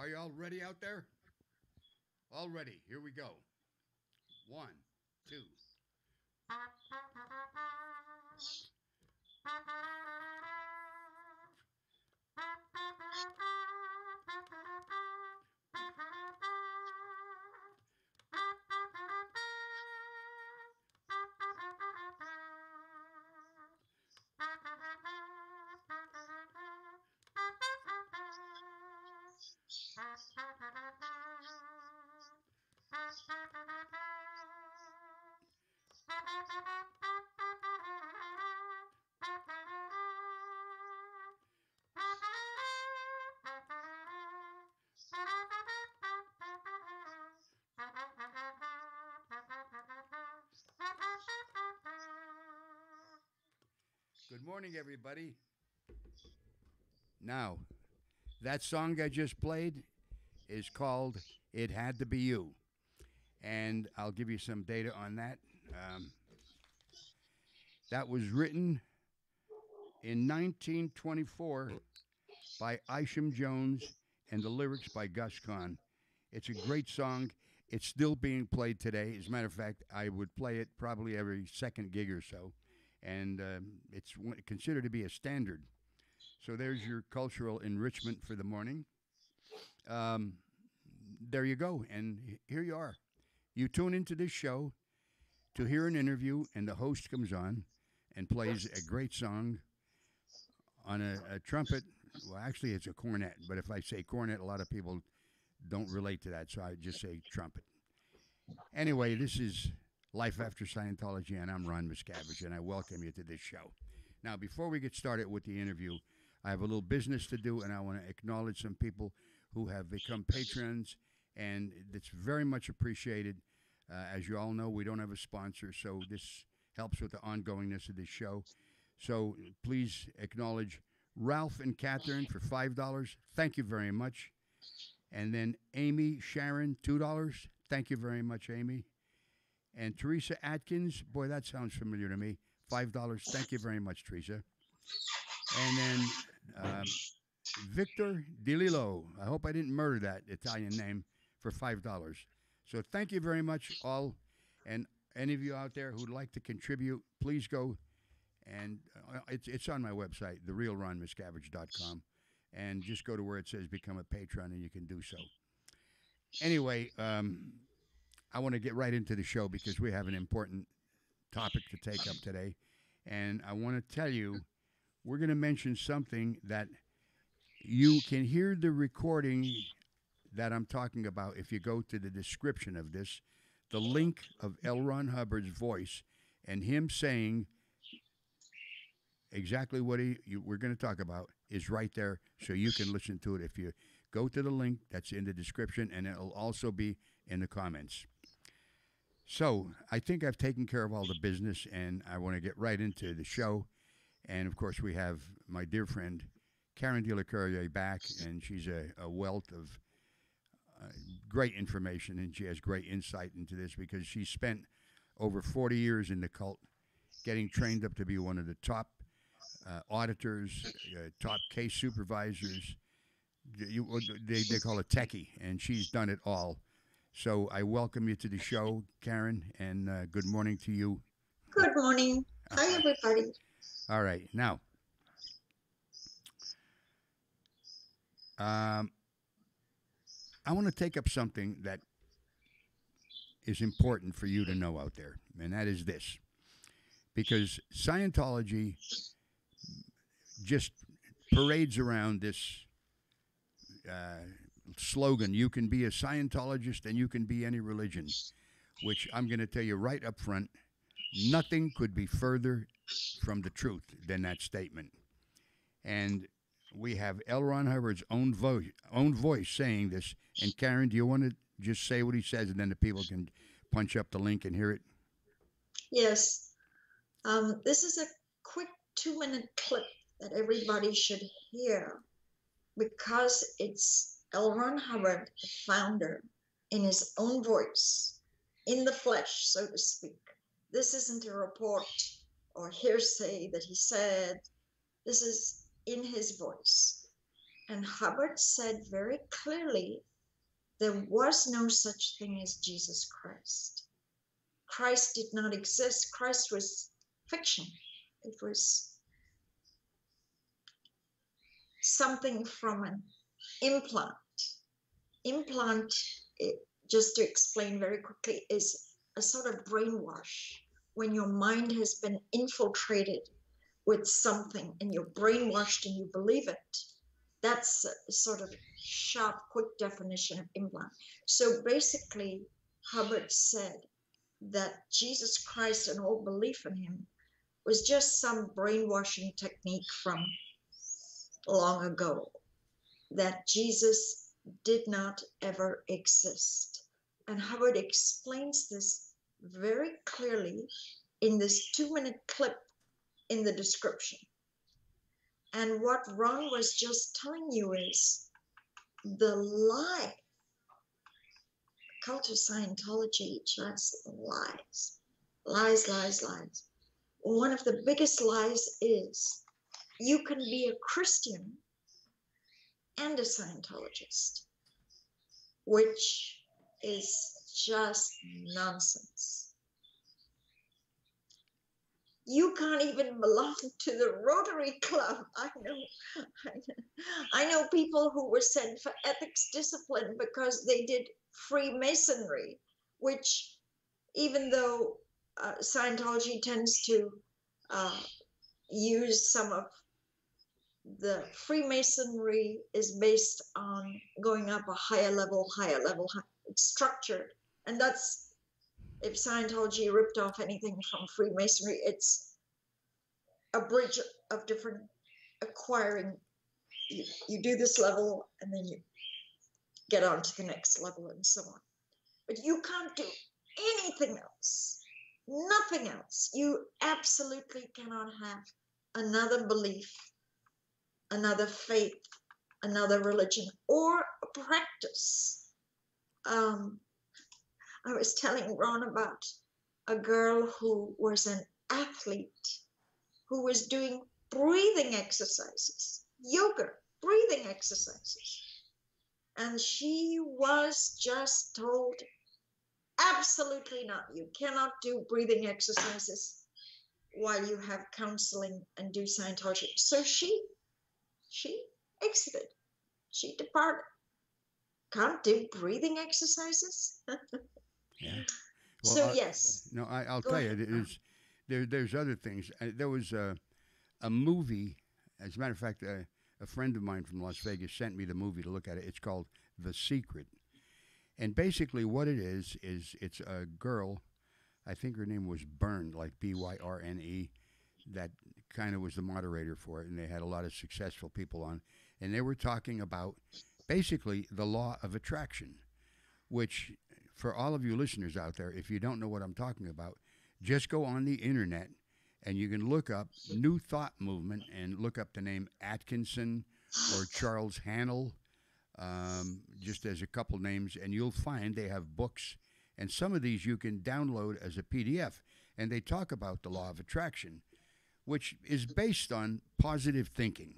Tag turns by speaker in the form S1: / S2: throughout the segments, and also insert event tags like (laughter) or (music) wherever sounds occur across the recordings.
S1: Are you all ready out there? All ready. Here we go. One, two. Good morning, everybody. Now, that song I just played is called It Had to Be You. And I'll give you some data on that. Um, that was written in 1924 by Isham Jones and the lyrics by Gus Kahn. It's a great song. It's still being played today. As a matter of fact, I would play it probably every second gig or so. And um, it's considered to be a standard. So there's your cultural enrichment for the morning. Um, there you go. And here you are. You tune into this show to hear an interview, and the host comes on and plays a great song on a, a trumpet. Well, actually, it's a cornet, but if I say cornet, a lot of people don't relate to that, so I just say trumpet. Anyway, this is Life After Scientology, and I'm Ron Miscavige, and I welcome you to this show. Now, before we get started with the interview, I have a little business to do, and I want to acknowledge some people who have become patrons, and it's very much appreciated. Uh, as you all know, we don't have a sponsor, so this helps with the ongoingness of this show. So please acknowledge Ralph and Catherine for five dollars. Thank you very much. And then Amy Sharon, two dollars. Thank you very much, Amy. And Teresa Atkins, boy, that sounds familiar to me. Five dollars. Thank you very much, Teresa. And then um, Victor DiLillo. I hope I didn't murder that Italian name for five dollars. So thank you very much, all, and any of you out there who'd like to contribute, please go and uh, it's it's on my website, therealronmiscavige.com, and just go to where it says become a patron, and you can do so. Anyway, um, I want to get right into the show because we have an important topic to take up today, and I want to tell you we're going to mention something that you can hear the recording that I'm talking about if you go to the description of this, the link of L. Ron Hubbard's voice and him saying exactly what he you, we're going to talk about is right there, so you can listen to it if you go to the link that's in the description, and it'll also be in the comments. So I think I've taken care of all the business, and I want to get right into the show. And of course, we have my dear friend Karen de la Carriere back, and she's a, a wealth of uh, great information, and she has great insight into this because she spent over 40 years in the cult, getting trained up to be one of the top uh, auditors, uh, top case supervisors. You, they, they call it techie, and she's done it all. So I welcome you to the show, Karen, and uh, good morning to you.
S2: Good morning. Hi, everybody.
S1: All right, now, um, I want to take up something that is important for you to know out there, and that is this. Because Scientology just parades around this uh, slogan you can be a Scientologist and you can be any religion, which I'm going to tell you right up front nothing could be further from the truth than that statement. And we have L. Ron Hubbard's own voice, own voice saying this. And Karen, do you want to just say what he says, and then the people can punch up the link and hear it?
S2: Yes. Um, this is a quick two minute clip that everybody should hear because it's L. Ron Hubbard, the founder, in his own voice, in the flesh, so to speak. This isn't a report or hearsay that he said. This is in his voice. And Hubbard said very clearly there was no such thing as Jesus Christ. Christ did not exist. Christ was fiction. It was something from an implant. Implant, it, just to explain very quickly, is a sort of brainwash when your mind has been infiltrated with something and you're brainwashed and you believe it. That's a sort of sharp, quick definition of implant. So basically, Hubbard said that Jesus Christ and all belief in him was just some brainwashing technique from long ago, that Jesus did not ever exist. And Hubbard explains this very clearly in this two minute clip in the description. And what Ron was just telling you is the lie. Cult of Scientology just lies, lies, lies, lies. One of the biggest lies is you can be a Christian and a Scientologist, which is just nonsense. You can't even belong (laughs) to the Rotary Club. I know, I know, people who were sent for ethics discipline because they did Freemasonry, which, even though uh, Scientology tends to uh, use some of the Freemasonry is based on going up a higher level, higher level, it's structured. And that's if Scientology ripped off anything from Freemasonry, it's a bridge of different acquiring. You, you do this level and then you get on to the next level and so on. But you can't do anything else, nothing else. You absolutely cannot have another belief, another faith, another religion, or a practice. Um, I was telling Ron about a girl who was an athlete who was doing breathing exercises, yoga, breathing exercises. And she was just told, absolutely not. You cannot do breathing exercises while you have counseling and do Scientology. So she, she exited. She departed. Can't do breathing exercises. (laughs)
S1: Yeah.
S2: so
S1: I-
S2: yes,
S1: No, I, I'll
S2: Go
S1: tell you, there's there, there's other things. Uh, there was a a movie. As a matter of fact, uh, a friend of mine from Las Vegas sent me the movie to look at it. It's called The Secret, and basically what it is is it's a girl. I think her name was Byrne, like B Y R N E. That kind of was the moderator for it, and they had a lot of successful people on, and they were talking about basically the law of attraction, which for all of you listeners out there, if you don't know what I'm talking about, just go on the internet and you can look up New Thought Movement and look up the name Atkinson or Charles Haanel, um, just as a couple names, and you'll find they have books. And some of these you can download as a PDF. And they talk about the law of attraction, which is based on positive thinking.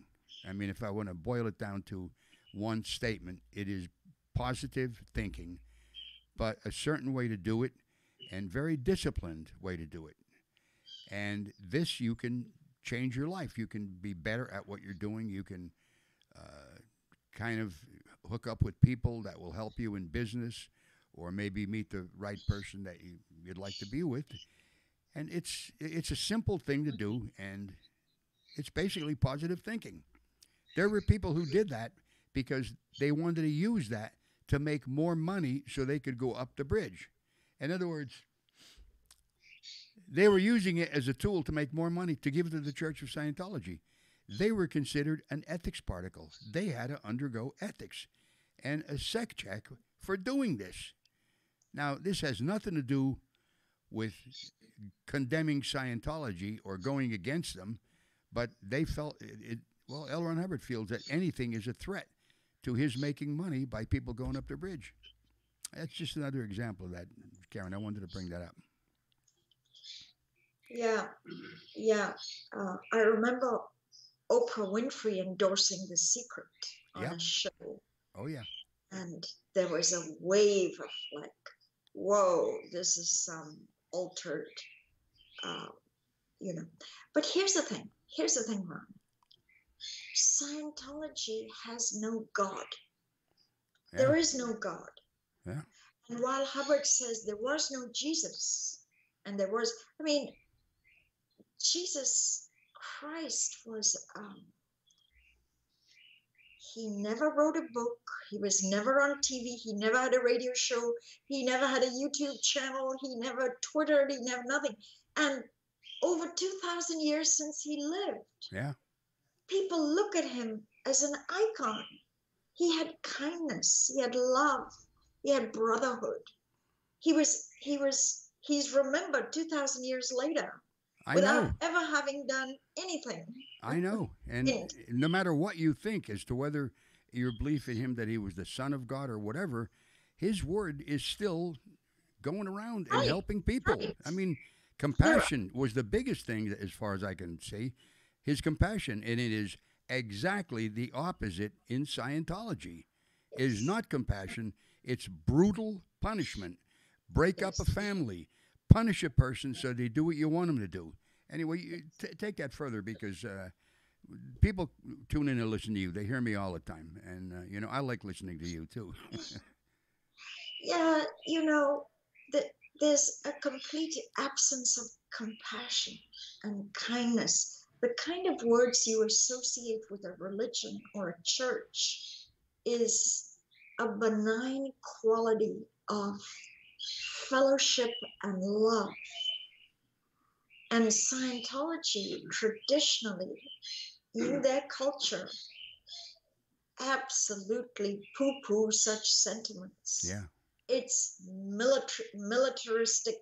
S1: I mean, if I want to boil it down to one statement, it is positive thinking, but a certain way to do it and very disciplined way to do it. And this, you can change your life. You can be better at what you're doing. You can uh, kind of hook up with people that will help you in business or maybe meet the right person that you, you'd like to be with. And it's, it's a simple thing to do, and it's basically positive thinking. There were people who did that because they wanted to use that to make more money so they could go up the bridge. In other words, they were using it as a tool to make more money to give to the Church of Scientology. They were considered an ethics particle. They had to undergo ethics and a sec check for doing this. Now, this has nothing to do with condemning Scientology or going against them, but they felt it, it well, L. Ron Hubbard feels that anything is a threat to his making money by people going up the bridge. That's just another example of that, Karen. I wanted to bring that up.
S2: yeah, yeah. Uh, I remember Oprah Winfrey endorsing The Secret. on
S1: Yeah.
S2: a show,
S1: Oh yeah.
S2: and there was a wave of like, whoa, this is some altered, uh, you know. But here's the thing. Here's the thing, Ron. Scientology has no God. There is no God.
S1: Yeah.
S2: And while Hubbard says there was no Jesus, and there was, I mean, Jesus Christ was, um, he never wrote a book. He was never on TV. He never had a radio show. He never had a YouTube channel. He never Twittered. He never nothing. And over 2,000 years since he lived,
S1: Yeah.
S2: people look at him as an icon. He had kindness, he had love, he had brotherhood. He was, he was, he's remembered 2,000 years later
S1: I
S2: without
S1: know.
S2: ever having done anything.
S1: I know. And no matter what you think as to whether your belief in him that he was the son of God or whatever, his word is still going around and
S2: Right,
S1: helping people.
S2: right.
S1: I mean, compassion was the biggest thing as far as I can see. His compassion, and it is exactly the opposite in Scientology. It is not compassion, it's brutal punishment. Break up a family, punish a person so they do what you want them to do. Anyway, t- take that further because uh, people tune in and listen to you. They hear me all the time, and uh, you know I like listening to you too. (laughs)
S2: Yeah, you know, that there's a complete absence of compassion and kindness. The kind of words you associate with a religion or a church is a benign quality of fellowship and love. And Scientology traditionally, in their culture, absolutely poo poo such sentiments
S1: yeah,
S2: it's military, militaristic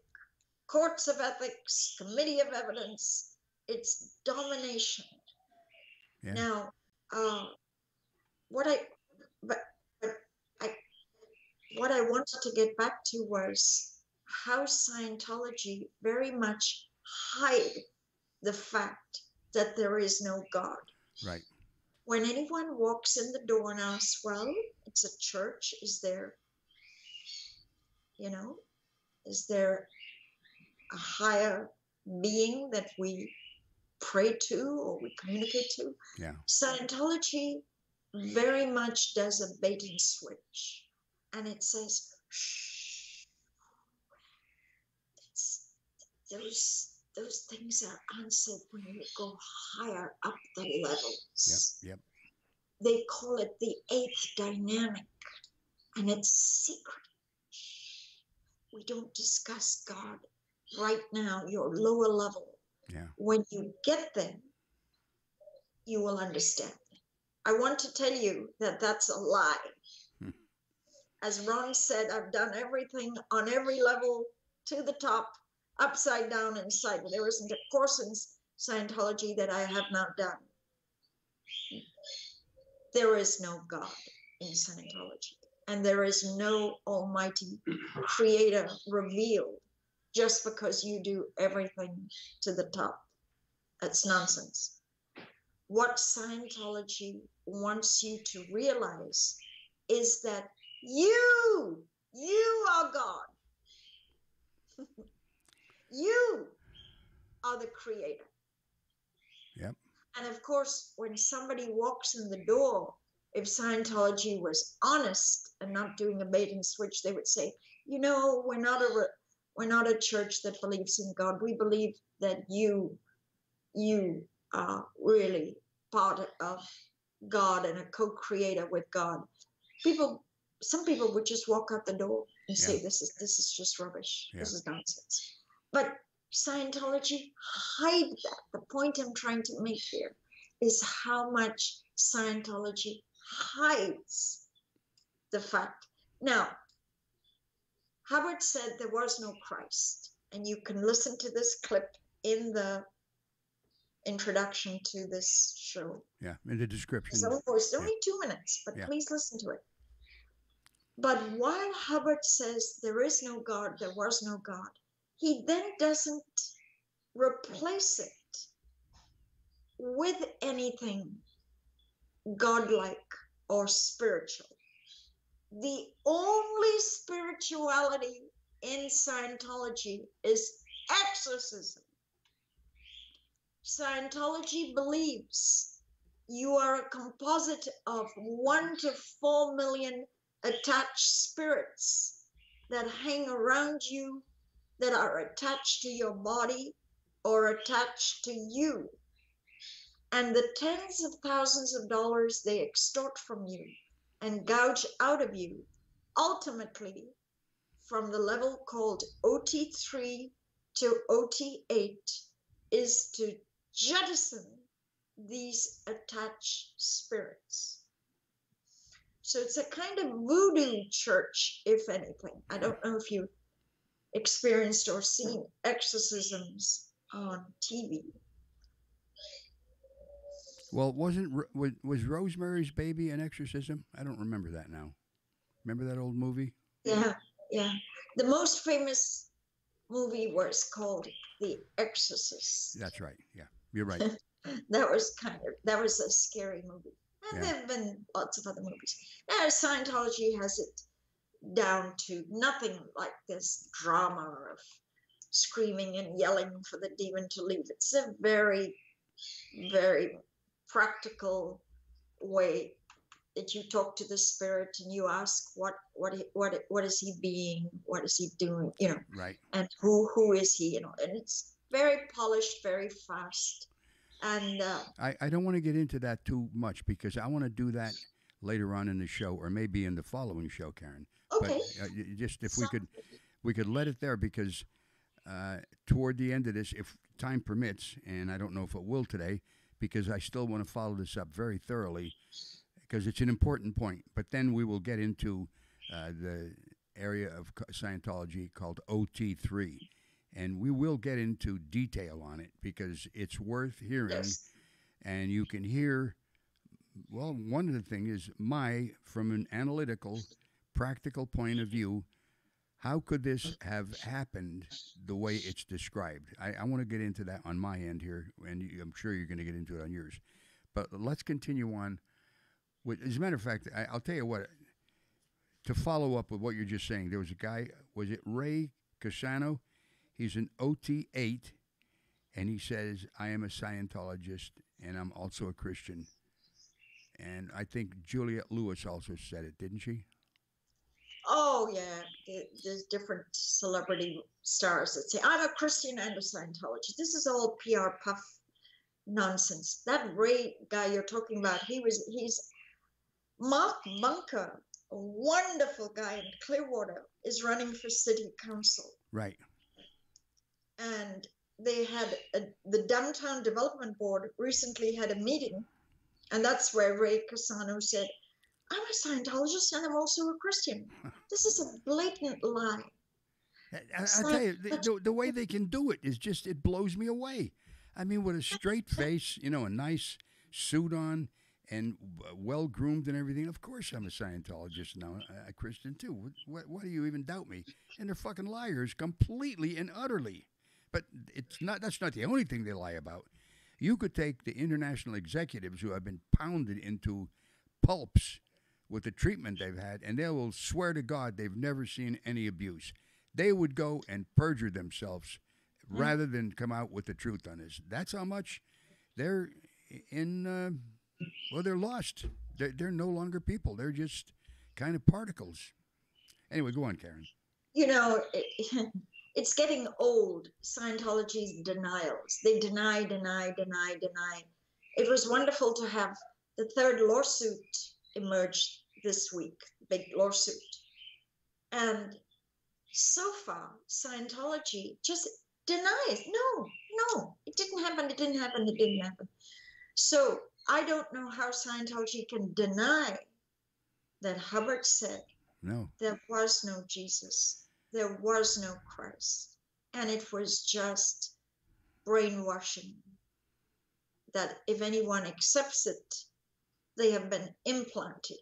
S2: courts of ethics, committee of evidence. It's domination.
S1: Yeah.
S2: Now, uh, what I but but I what I wanted to get back to was how Scientology very much hide the fact that there is no God
S1: right.
S2: when anyone walks in the door and asks, well, it's a church, is there, you know, is there a higher being that we pray to or we communicate to?
S1: Yeah.
S2: Scientology very much does a bait and switch. And it says, shh, those, things are answered when you go higher up the
S1: Yep.
S2: levels
S1: Yep.
S2: they call it the eighth dynamic and it's secret we don't discuss god right now your lower level
S1: Yeah.
S2: when you get there you will understand i want to tell you that that's a lie
S1: Hmm.
S2: as ron said i've done everything on every level to the top upside down and inside there isn't a course in scientology that i have not done there is no God in Scientology, and there is no Almighty Creator revealed just because you do everything to the top. That's nonsense. What Scientology wants you to realize is that you, you are God. You are the Creator.
S1: Yep.
S2: And of course, when somebody walks in the door, if Scientology was honest and not doing a bait and switch, they would say, "You know, we're not a re- we're not a church that believes in God. We believe that you you are really part of God and a co-creator with God." People, some people would just walk out the door and say, "This is this is just rubbish. This is nonsense." But Scientology hide that. The point I'm trying to make here is how much Scientology hides the fact. Now, Hubbard said there was no Christ, and you can listen to this clip in the introduction to this show.
S1: Yeah. In the description.
S2: So, course, only two minutes, but
S1: Yeah.
S2: please listen to it. But while Hubbard says there is no God, there was no God, he then doesn't replace it with anything godlike or spiritual. The only spirituality in Scientology is exorcism. Scientology believes you are a composite of one to four million attached spirits that hang around you, that are attached to your body or attached to you. And the tens of thousands of dollars they extort from you and gouge out of you, ultimately, from the level called OT3 to OT8, is to jettison these attached spirits. So it's a kind of voodoo church, if anything. I don't know if you experienced or seen exorcisms on TV.
S1: Well, wasn't was, was Rosemary's Baby an exorcism? I don't remember that now. Remember that old movie?
S2: Yeah, yeah. The most famous movie was called The Exorcist.
S1: That's right. Yeah, you're right. (laughs)
S2: that was kind of that was a scary movie. And
S1: Yeah.
S2: there have been lots of other movies. Now Scientology has it down to nothing like this drama of screaming and yelling for the demon to leave. It's a very, very practical way that you talk to the spirit and you ask what what what what is he being, what is he doing, you know,
S1: right.
S2: and who who is he, you know, and it's very polished, very fast, and uh,
S1: I, I don't want to get into that too much because I want to do that later on in the show or maybe in the following show, Karen.
S2: Okay.
S1: But uh, just if we could we could let it there because uh, toward the end of this, if time permits, and I don't know if it will today, because I still want to follow this up very thoroughly because it's an important point. But then we will get into uh, the area of Scientology called OT3. And we will get into detail on it because it's worth hearing
S2: Yes.
S1: and you can hear well one of the things is my from an analytical practical point of view how could this have happened the way it's described i, I want to get into that on my end here and i'm sure you're going to get into it on yours but let's continue on as a matter of fact I, i'll tell you what to follow up with what you're just saying there was a guy was it ray casano he's an ot8 and he says, I am a Scientologist and I'm also a Christian. And I think Juliette Lewis also said it, didn't she?
S2: Oh yeah, there's different celebrity stars that say I'm a Christian and a Scientologist. This is all PR puff nonsense. That Ray guy you're talking about, he was he's Mark Bunker, a wonderful guy in Clearwater, is running for city council,
S1: Right.
S2: and they had a, the downtown development board recently had a meeting, and that's where Ray Casano said, "I'm a Scientologist and I'm also a Christian." (laughs) This is a blatant lie.
S1: I, I, tell you, the, the, the way they can do it is just, it blows me away. I mean, with a straight face, you know, a nice suit on and well groomed and everything. Of course, I'm a Scientologist now, a, a Christian too. What, what, what do you even doubt me? And they're fucking liars completely and utterly. But it's not, that's not the only thing they lie about. You could take the international executives who have been pounded into pulps with the treatment they've had, and they will swear to God they've never seen any abuse. They would go and perjure themselves rather than come out with the truth on this. That's how much they're in. Uh, well, they're lost. They're, they're no longer people. They're just kind of particles. Anyway, go on, Karen.
S2: you know, (laughs) it's getting old. Scientology's denials. They deny, deny, deny, deny. It was wonderful to have the third lawsuit emerge this week, big lawsuit. And so far, Scientology just denies no, no, it didn't happen, it didn't happen, it didn't happen. So I don't know how Scientology can deny that Hubbard said
S1: No.
S2: there was no Jesus, there was no Christ, and it was just brainwashing. That if anyone accepts it, they have been implanted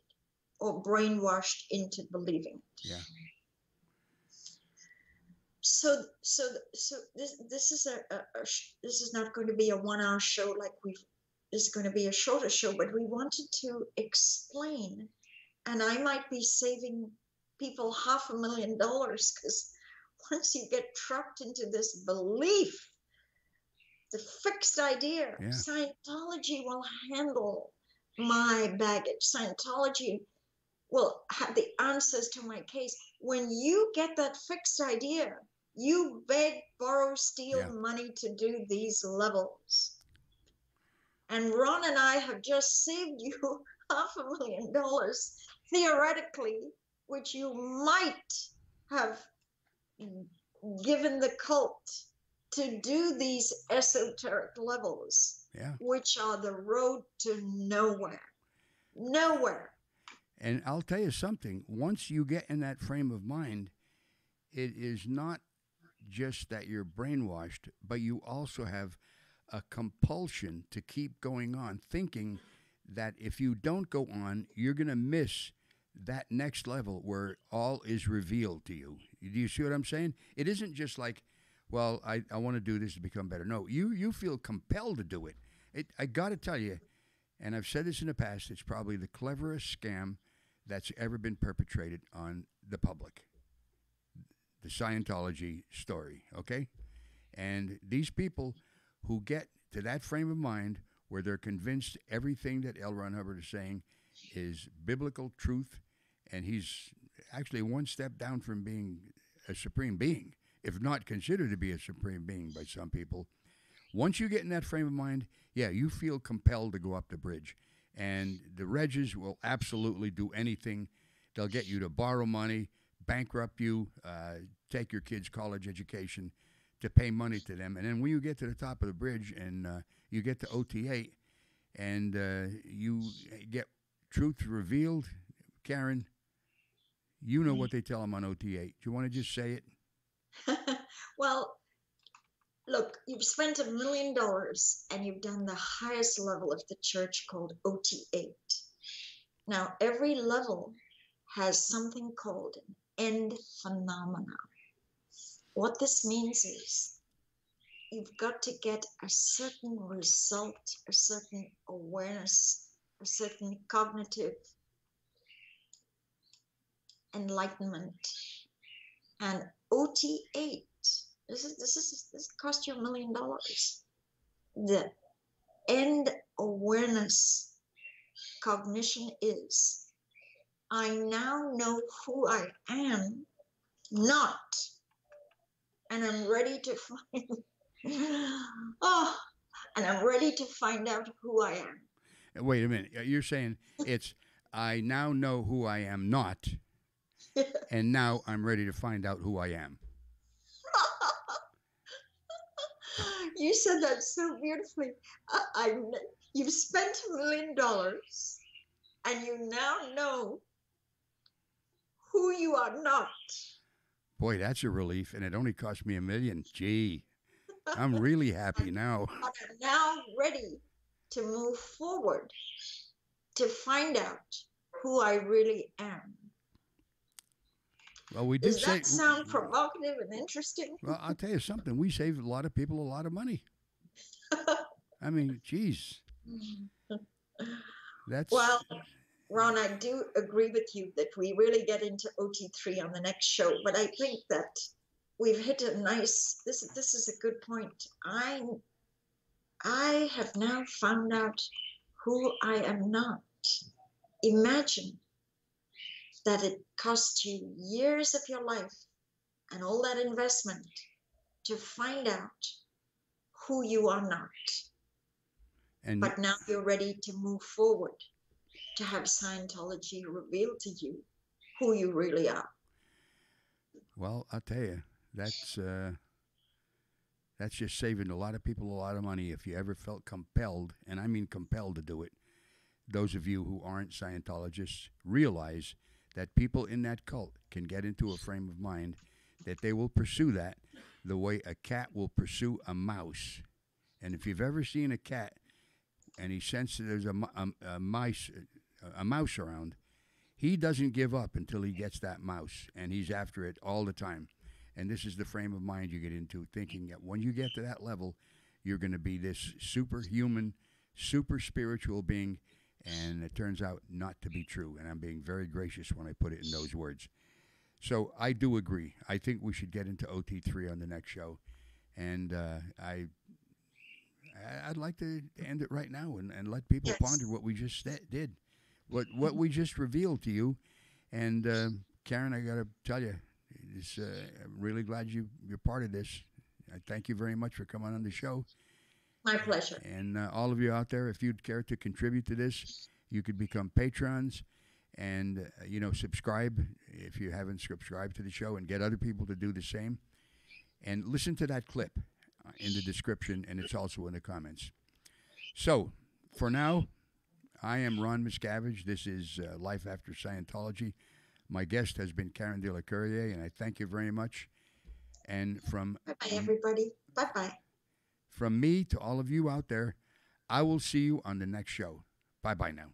S2: or brainwashed into believing it.
S1: Yeah.
S2: So, so, so this this is a, a, a this is not going to be a one-hour show like we've is going to be a shorter show, but we wanted to explain, and I might be saving people half a million dollars because once you get trapped into this belief, the fixed idea,
S1: Yeah.
S2: Scientology will handle my baggage. Scientology will have the answers to my case. When you get that fixed idea, you beg, borrow, steal
S1: Yeah.
S2: money to do these levels. And Ron and I have just saved you (laughs) half a million dollars theoretically, which you might have given the cult to do these esoteric levels,
S1: Yeah.
S2: which are the road to nowhere. Nowhere.
S1: And I'll tell you something. Once you get in that frame of mind, it is not just that you're brainwashed, but you also have a compulsion to keep going on, thinking that if you don't go on, you're going to miss that next level where all is revealed to you. Do you see what I'm saying? It isn't just like, well, I, I want to do this to become better. No, you you feel compelled to do it. it I got to tell you, and I've said this in the past, it's probably the cleverest scam that's ever been perpetrated on the public. The Scientology story, okay? And these people who get to that frame of mind where they're convinced everything that L. Ron Hubbard is saying is biblical truth, and he's actually one step down from being a supreme being, if not considered to be a supreme being by some people. Once you get in that frame of mind, yeah, you feel compelled to go up the bridge. And the Regs will absolutely do anything. They'll get you to borrow money, bankrupt you, uh, take your kids' college education to pay money to them. And then when you get to the top of the bridge and uh, you get to OT8 and uh, you get truth revealed, Karen, you know what they tell them on OT8. Do you want to just say it? (laughs)
S2: well, look, you've spent a million dollars and you've done the highest level of the church called OT8. Now, every level has something called an end phenomena. What this means is you've got to get a certain result, a certain awareness, a certain cognitive enlightenment. And OT8, this is this is this cost you a million dollars. The end awareness cognition is I now know who I am not, and I'm ready to find (laughs) oh and I'm ready to find out who I am.
S1: Wait a minute. You're saying it's I now know who I am not, (laughs) and now I'm ready to find out who I am. (laughs)
S2: you said that so beautifully. I, I, you've spent a million dollars, and you now know who you are not.
S1: Boy, that's a relief, and it only cost me a million. Gee, I'm really happy (laughs) now.
S2: I'm now ready to move forward to find out who I really am.
S1: Well, we did
S2: Does
S1: say.
S2: that sound provocative and interesting?
S1: Well, I'll tell you something. We saved a lot of people a lot of money. (laughs) I mean, geez, that's
S2: Well, Ron, I do agree with you that we really get into OT3 on the next show, but I think that we've hit a nice this this is a good point. I I have now found out who I am not. Imagine that it cost you years of your life and all that investment to find out who you are not.
S1: and
S2: But now you're ready to move forward, to have Scientology reveal to you who you really are.
S1: well, I'll tell you, that's uh, that's just saving a lot of people a lot of money. If you ever felt compelled, and I mean compelled to do it, those of you who aren't Scientologists realize that people in that cult can get into a frame of mind that they will pursue that the way a cat will pursue a mouse. And if you've ever seen a cat and he senses there's a, a, a mice a mouse around, he doesn't give up until he gets that mouse, and he's after it all the time. And this is the frame of mind you get into, thinking that when you get to that level, you're going to be this superhuman, super spiritual being, and it turns out not to be true. And I'm being very gracious when I put it in those words. So I do agree. I think we should get into OT3 on the next show, and uh, I. I'd like to end it right now and, and let people
S2: Yes.
S1: ponder what we just did, what what we just revealed to you, and uh, Karen, I got to tell you, uh, I'm really glad you you're part of this. I thank you very much for coming on the show.
S2: My pleasure.
S1: And uh, all of you out there, if you'd care to contribute to this, you could become patrons and, uh, you know, subscribe if you haven't subscribed to the show and get other people to do the same. And listen to that clip uh, in the description, and it's also in the comments. So, for now, I am Ron Miscavige. This is uh, Life After Scientology. My guest has been Karen de la Carriere, and I thank you very much. And from
S2: Bye bye, everybody. Bye bye.
S1: From me to all of you out there, I will see you on the next show. Bye bye now.